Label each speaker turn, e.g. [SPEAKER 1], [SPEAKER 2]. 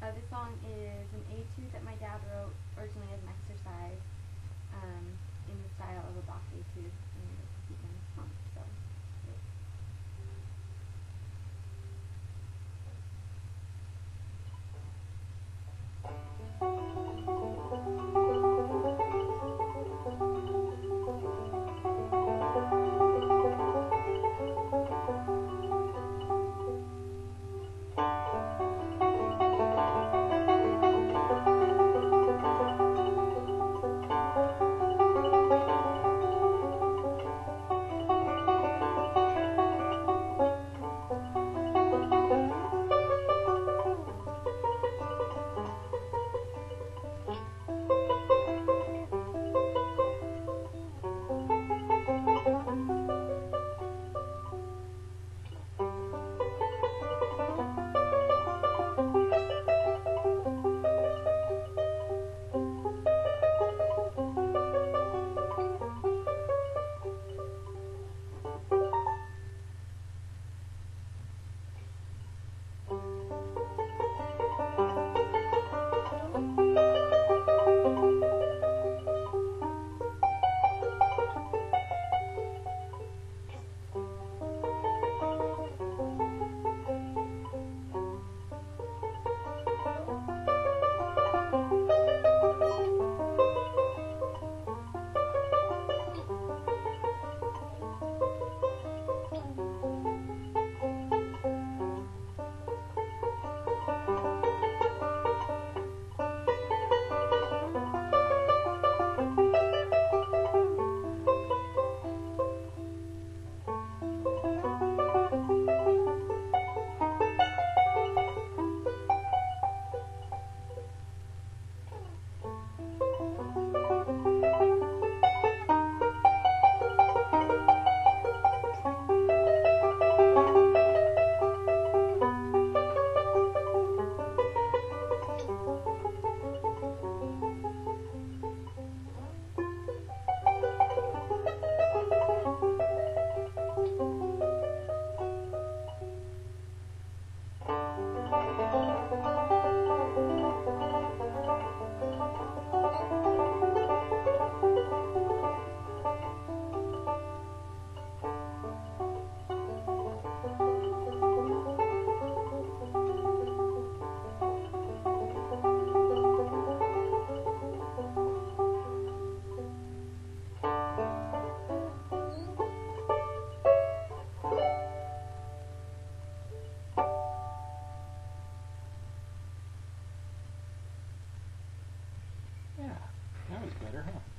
[SPEAKER 1] Uh, this song is an etude that my dad wrote originally as an exercise,
[SPEAKER 2] That was better, huh?